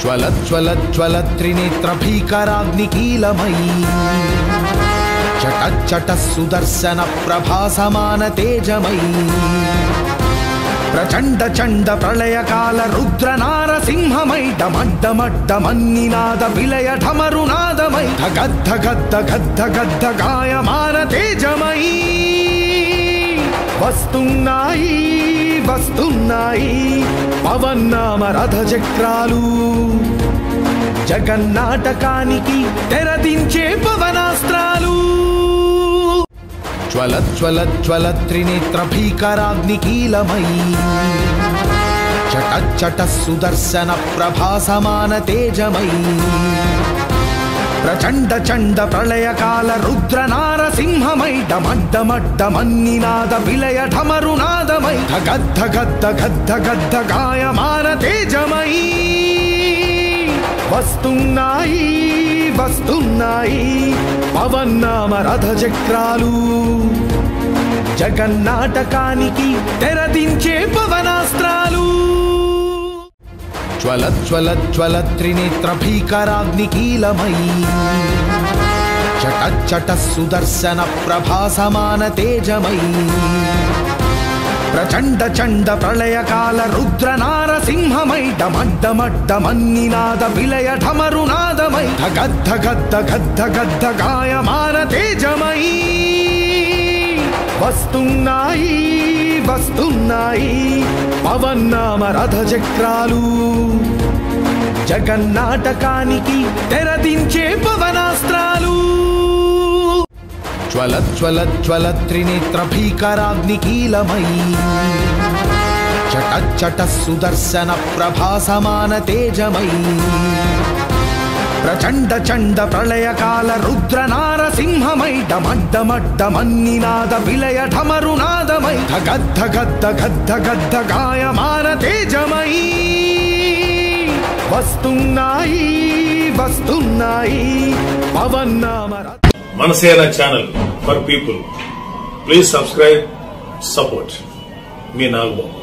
జ్వల జ్వల జ్వల త్రినేత్ర భీకరాగ్నికీలమయీ చట చట సుదర్శన ప్రభాసమాన తేజమై. ప్రచండ చండ ప్రళయకాల రుద్ర నారసింహమై డమడ్డమడ్డమన్నినాద విలయ ఢమరునాదమై గద్ద గద్ద గద్ద గద్ద గాయమాన తేజమై. వస్తున్నాయి. వస్తున్నాయి. పవన్నామ రథ చక్రాలు జగన్నాటకానికి తెరదించే పవనాస్త్రాలు. జ్వల జ్వల జ్వల త్రినేత్ర భీకరాగ్నికీలమయీ చట చట సుదర్శన ప్రభాసమాన తేజమయీ చండ ప్రళయకాల రుద్ర నారసింహమై మన్నినాద విలయ ఢమరునాదమై గద్ద గద్ద గద్ద గద్ద గాయమాన తేజమై. వస్తున్నాయి వస్తున్నాయి పవన్నామ రథ చక్రాలు. జగన్నాటకానికి తెరదించే పవనాస్త్రాలు. జ్వల జ్వల జ్వల త్రినేత్ర భీకరాగ్నికీలమయీ చట చట సుదర్శన ప్రభాసమాన తేజమయీ ప్రచండ చండ ప్రళయకాల రుద్ర నారసింహమై డమడ్డమడ్డమన్నినాద విలయ ఢమరునాదమై గద్ద గద్ద గద్ద గద్ద గాయమాన తేజమయీ వస్తున్నాయి వస్తున్నాయి. పవన్నామ రథ చక్రాలు జగన్నాటకానికి తెరదించే పవనాస్త్రాలు జ్వల జ్వల జ్వల త్రినేత్ర భీకరాగ్నికీలమయీ చట చట సుదర్శన ప్రభాసమాన తేజమయీ చండ చండ ప్రళయకాల రుద్ర మడ్డ మన్నినాద విలయ ఢమరునాదమై గద్ద గద్ద గద్ద గద్ద గాయమాన తేజమై. వస్తున్నాయి వస్తున్నాయి పవన్నామ రథ Manasena channel for people. Please subscribe support. Me Nagababu.